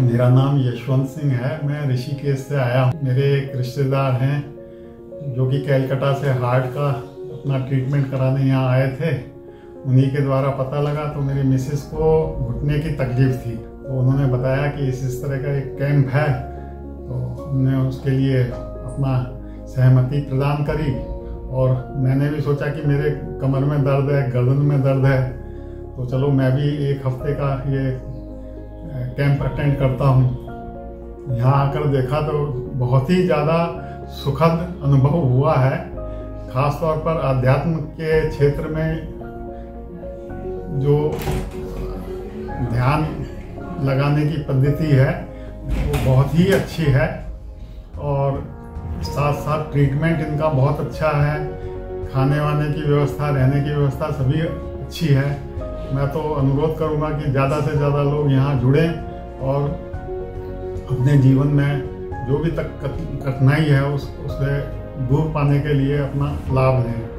मेरा नाम यशवंत सिंह है। मैं ऋषिकेश से आया हूँ। मेरे एक रिश्तेदार हैं, जो कि कैलकाटा से हार्ट का अपना ट्रीटमेंट कराने यहाँ आए थे। उन्हीं के द्वारा पता लगा तो मेरी मिसेस को घुटने की तकलीफ़ थी। तो उन्होंने बताया कि इस इस तरह का एक कैंप है। तो हमने उसके लिए अपना सहमति प्रदान करी और मैंने भी सोचा कि मेरे कमर में दर्द है, गर्दन में दर्द है। तो चलो मैं भी एक हफ़्ते का ये कैंप अटेंड करता हूँ। यहाँ आकर देखा तो बहुत ही ज़्यादा सुखद अनुभव हुआ है खास तौर पर अध्यात्म के क्षेत्र में जो ध्यान लगाने की पद्धति है, वो बहुत ही अच्छी है और साथ साथ ट्रीटमेंट इनका बहुत अच्छा है। खाने वाने की व्यवस्था, रहने की व्यवस्था सभी अच्छी है। मैं तो अनुरोध करूँगा कि ज़्यादा से ज़्यादा लोग यहाँ जुड़ें और अपने जीवन में जो भी तक कठिनाई है उस उसे दूर पाने के लिए अपना लाभ लें।